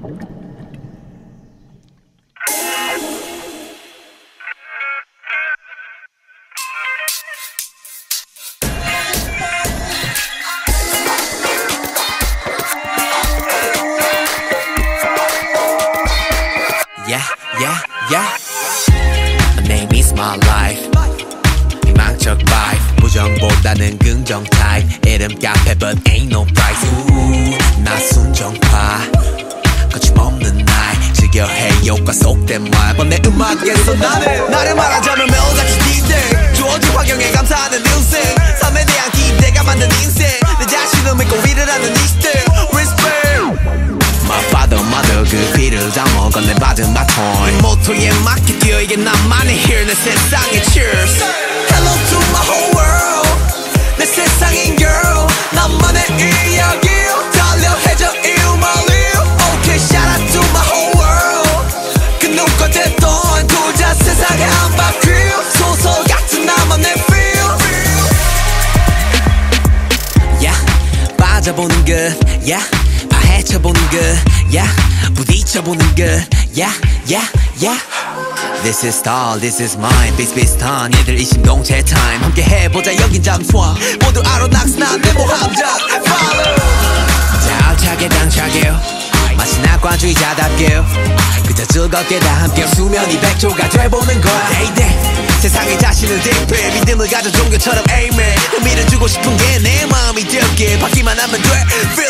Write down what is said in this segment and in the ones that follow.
Yeah, yeah, yeah. My name is my life. 망적 vibe 부정보다는 긍정 타입. 이름 카페 but ain't no price. Ooh, 나 순정파. 거침없는 날 즐겨해 효과 속된 말 번내 음악에서 나는 나를 말하자면 멜로디치 디데 주어진 환경에 감사하는 인생 삶에 대한 기대가 만든 인생 내 자신을 믿고 일을 하는 이 시대 respect My father, mother 그 피를 담아 건네 받은 바톤 모토에 맞게 뛰어 이게 나만의 here 내 세상 그 누가 됐던 둘다 세상에 한 바퀴 소설 같은 나만의 feel. Yeah 빠져보는 것 yeah 파헤쳐보는 것 부딪혀보는 것 yeah This is star, this is mine. 얘들 이 심동체 time. 함께 해보자 여긴 잠수함 모두 알아 낙스 난 내 모함자. Follow. 자 알차게 당차게 마치 낙관주의자답게 그저 즐겁게 다 함께 수면이 백조가 돼보는 거야. Day day 세상에 자신을 대표해. 믿음을 가져 종교처럼 amen. 의미를 주고 싶은 게 내 마음이 되게 받기만 하면 돼. Feel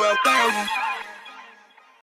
Well, well,